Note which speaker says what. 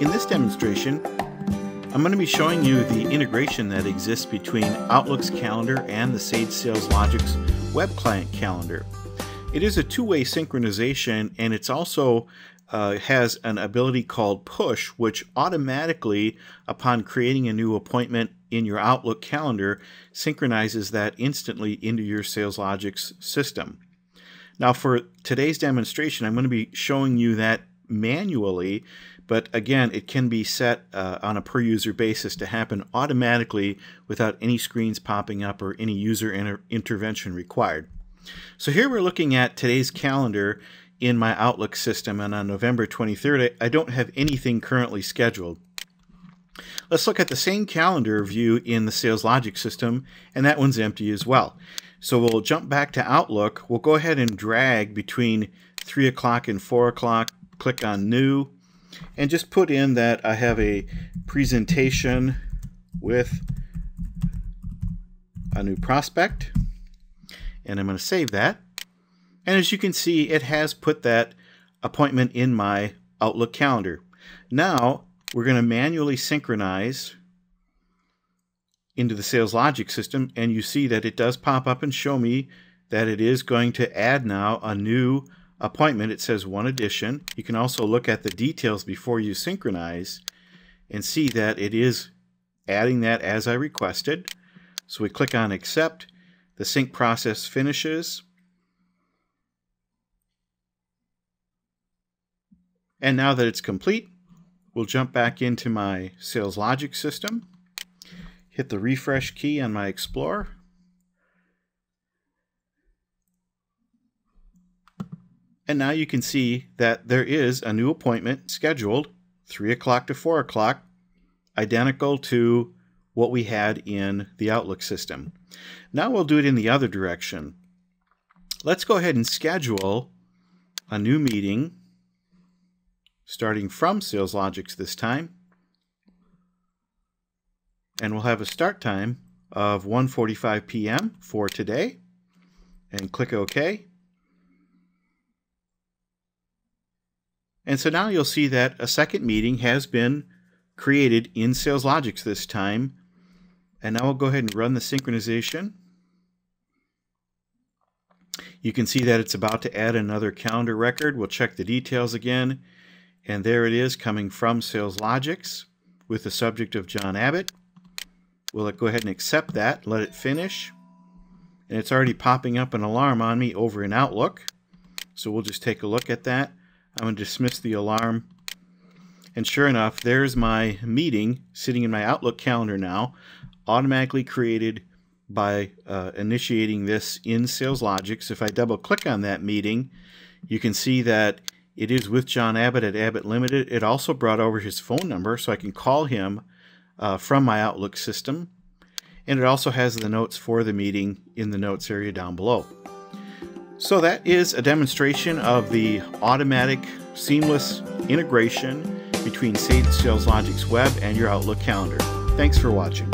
Speaker 1: In this demonstration, I'm going to be showing you the integration that exists between Outlook's calendar and the Sage SalesLogix web client calendar. It is a two-way synchronization and it's also uh, has an ability called push, which automatically, upon creating a new appointment in your Outlook calendar, synchronizes that instantly into your SalesLogix system. Now for today's demonstration, I'm going to be showing you that manually, but again, it can be set uh, on a per user basis to happen automatically without any screens popping up or any user inter intervention required. So here we're looking at today's calendar in my Outlook system, and on November 23rd, I don't have anything currently scheduled. Let's look at the same calendar view in the SalesLogix system, and that one's empty as well. So we'll jump back to Outlook. We'll go ahead and drag between 3 o'clock and 4 o'clock, click on New, and just put in that I have a presentation with a new prospect. And I'm going to save that. And as you can see, it has put that appointment in my Outlook calendar. Now, we're going to manually synchronize into the SalesLogix system, and you see that it does pop up and show me that it is going to add now a new appointment. It says one addition. You can also look at the details before you synchronize and see that it is adding that as I requested. So we click on accept. The sync process finishes. And now that it's complete, we'll jump back into my SalesLogix system, hit the refresh key on my Explorer, and now you can see that there is a new appointment scheduled, 3 o'clock to 4 o'clock, identical to what we had in the Outlook system. Now we'll do it in the other direction. Let's go ahead and schedule a new meeting starting from SalesLogix this time. And we'll have a start time of 1.45 p.m. for today. And click OK. And so now you'll see that a second meeting has been created in SalesLogix this time. And now we'll go ahead and run the synchronization. You can see that it's about to add another calendar record. We'll check the details again. And there it is coming from SalesLogix with the subject of John Abbott. We'll go ahead and accept that, let it finish. And it's already popping up an alarm on me over in Outlook. So we'll just take a look at that. I'm going to dismiss the alarm. And sure enough, there's my meeting sitting in my Outlook calendar now, automatically created by uh, initiating this in SalesLogix. If I double click on that meeting, you can see that it is with John Abbott at Abbott Limited. It also brought over his phone number so I can call him uh, from my Outlook system. And it also has the notes for the meeting in the notes area down below. So that is a demonstration of the automatic seamless integration between Sage SalesLogix Web and your Outlook calendar. Thanks for watching.